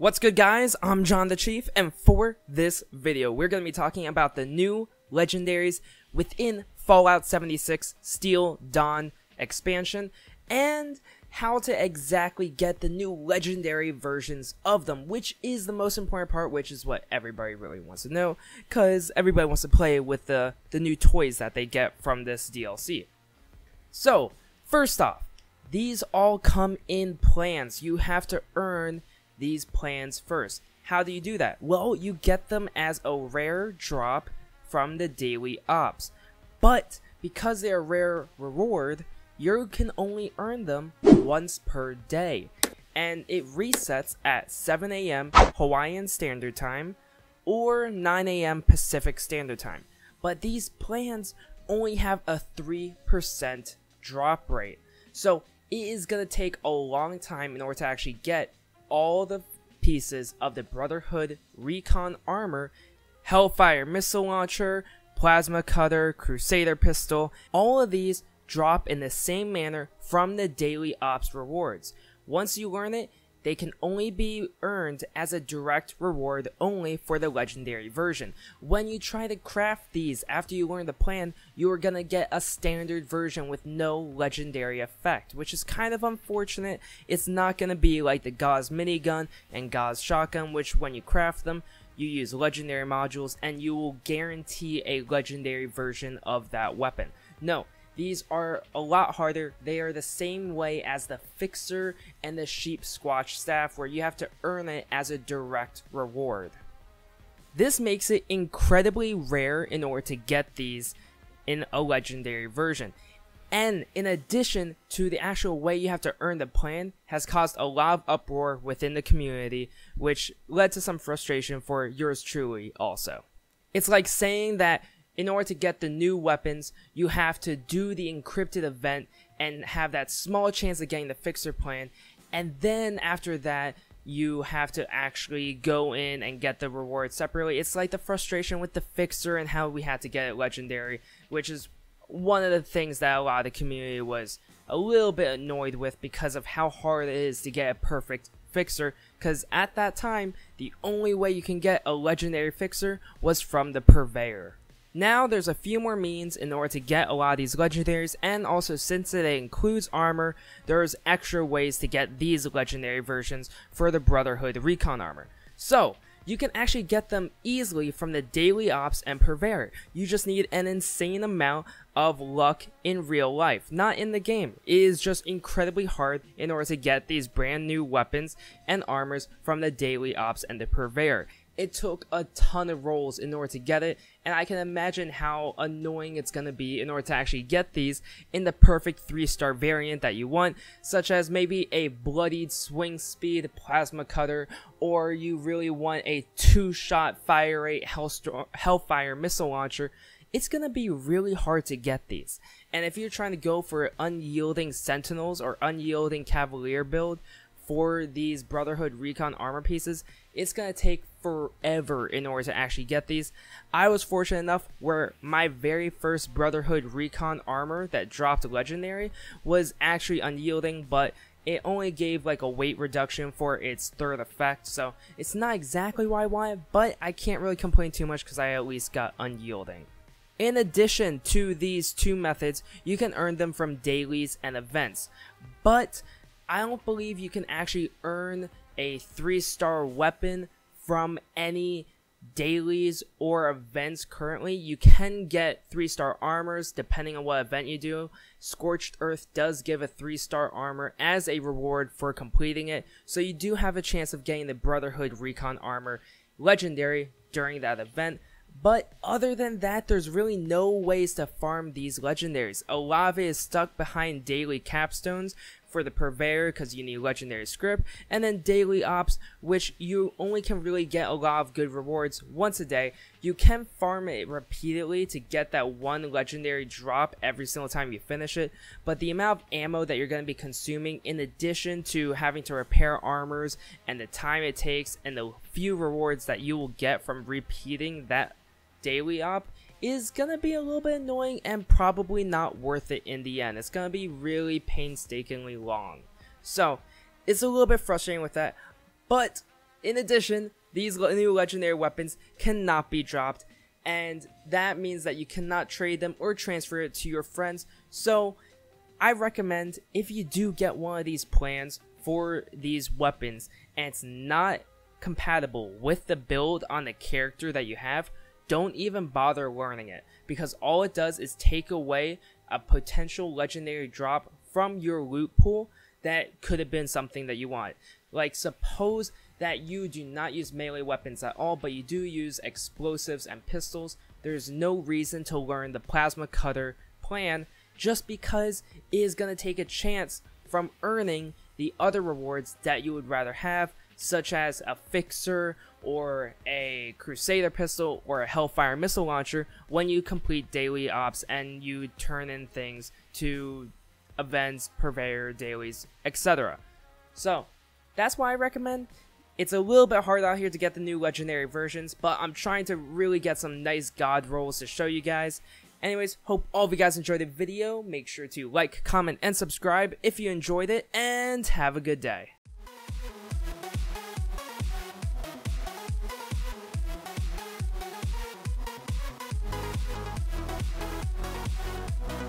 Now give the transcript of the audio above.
What's good guys, I'm Jon the Chief, and for this video, we're going to be talking about the new legendaries within Fallout 76 Steel Dawn expansion, and how to exactly get the new legendary versions of them, which is the most important part, which is what everybody really wants to know, because everybody wants to play with the, the new toys that they get from this DLC. So, first off, these all come in plans. You have to earn these plans first. How do you do that? Well, you get them as a rare drop from the daily ops. But because they're a rare reward, you can only earn them once per day. And it resets at 7 a.m. Hawaiian Standard Time or 9 a.m. Pacific Standard Time. But these plans only have a 3% drop rate. So it is going to take a long time in order to actually get all the pieces of the Brotherhood recon armor, Hellfire missile launcher, plasma cutter, crusader pistol, all of these drop in the same manner from the daily ops rewards. Once you learn it, they can only be earned as a direct reward only for the legendary version. When you try to craft these after you learn the plan, you are gonna get a standard version with no legendary effect, which is kind of unfortunate. It's not gonna be like the Gauss minigun and Gauss shotgun, which when you craft them, you use legendary modules and you will guarantee a legendary version of that weapon. No, these are a lot harder. They are the same way as the Fixer and the Sheepsquatch staff, where you have to earn it as a direct reward. This makes it incredibly rare in order to get these in a legendary version. And in addition to the actual way you have to earn the plan, has caused a lot of uproar within the community, which led to some frustration for yours truly also. It's like saying that in order to get the new weapons, you have to do the encrypted event and have that small chance of getting the fixer plan. And then after that, you have to actually go in and get the reward separately. It's like the frustration with the fixer and how we had to get it legendary, which is one of the things that a lot of the community was a little bit annoyed with because of how hard it is to get a perfect fixer because at that time the only way you can get a legendary fixer was from the purveyor now there's a few more means in order to get a lot of these legendaries and also since it includes armor, there's extra ways to get these legendary versions for the Brotherhood Recon armor. So, you can actually get them easily from the daily ops and purveyor. You just need an insane amount of luck in real life, not in the game. It is just incredibly hard in order to get these brand new weapons and armors from the daily ops and the purveyor. It took a ton of rolls in order to get it, and I can imagine how annoying it's going to be in order to actually get these in the perfect 3 star variant that you want, such as maybe a bloodied swing speed plasma cutter, or you really want a 2 shot fire rate Hellfire missile launcher. It's going to be really hard to get these. And if you're trying to go for unyielding Sentinels or unyielding Cavalier build, for these Brotherhood Recon armor pieces, it's going to take forever in order to actually get these. I was fortunate enough where my very first Brotherhood Recon armor that dropped Legendary was actually unyielding, but it only gave like a weight reduction for its third effect, so it's not exactly what I wanted, but I can't really complain too much because I at least got unyielding. In addition to these two methods, you can earn them from dailies and events, but I don't believe you can actually earn a three star weapon from any dailies or events currently. You can get three star armors depending on what event you do. Scorched Earth does give a three star armor as a reward for completing it, so you do have a chance of getting the Brotherhood Recon armor legendary during that event. But other than that, there's really no ways to farm these legendaries. Lot of stuck behind daily capstones for the purveyor because you need legendary script, and then daily ops, which you only can really get a lot of good rewards once a day. You can farm it repeatedly to get that one legendary drop every single time you finish it, but the amount of ammo that you're going to be consuming, in addition to having to repair armors and the time it takes and the few rewards that you will get from repeating that daily op is gonna be a little bit annoying and probably not worth it in the end. It's gonna be really painstakingly long. So, it's a little bit frustrating with that, but In addition, these new legendary weapons cannot be dropped, and that means that you cannot trade them or transfer it to your friends. So, I recommend if you do get one of these plans for these weapons and it's not compatible with the build on the character that you have, don't even bother learning it because all it does is take away a potential legendary drop from your loot pool that could have been something that you want. Like, suppose that you do not use melee weapons at all, but you do use explosives and pistols. There's no reason to learn the plasma cutter plan just because it is going to take a chance from earning the other rewards that you would rather have, such as a fixer or a crusader pistol or a hellfire missile launcher when you complete daily ops and you turn in things to events, purveyor, dailies, etc. So, that's why I recommend. It's a little bit hard out here to get the new legendary versions, but I'm trying to really get some nice god rolls to show you guys. Anyways, hope all of you guys enjoyed the video. Make sure to like, comment, and subscribe if you enjoyed it, and have a good day.